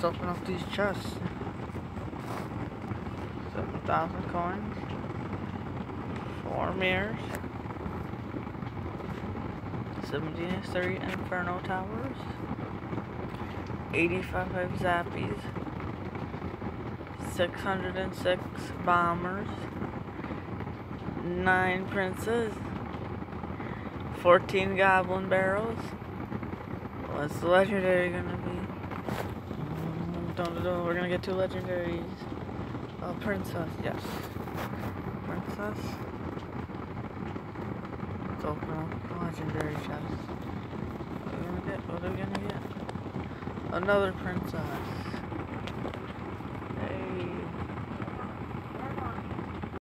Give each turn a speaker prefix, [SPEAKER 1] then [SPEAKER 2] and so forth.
[SPEAKER 1] let's open up these chests. 7,000 coins. Four mirrors. 73 Inferno Towers. 85 Zappies. 606 Bombers. 9 Princes. 14 Goblin Barrels. What's the legendary gonna be? Mm, Don't. We're gonna get two legendaries. Oh, princess. Yes. Princess. Let's open up legendary chest. What are we gonna get? What are we gonna get? Another princess.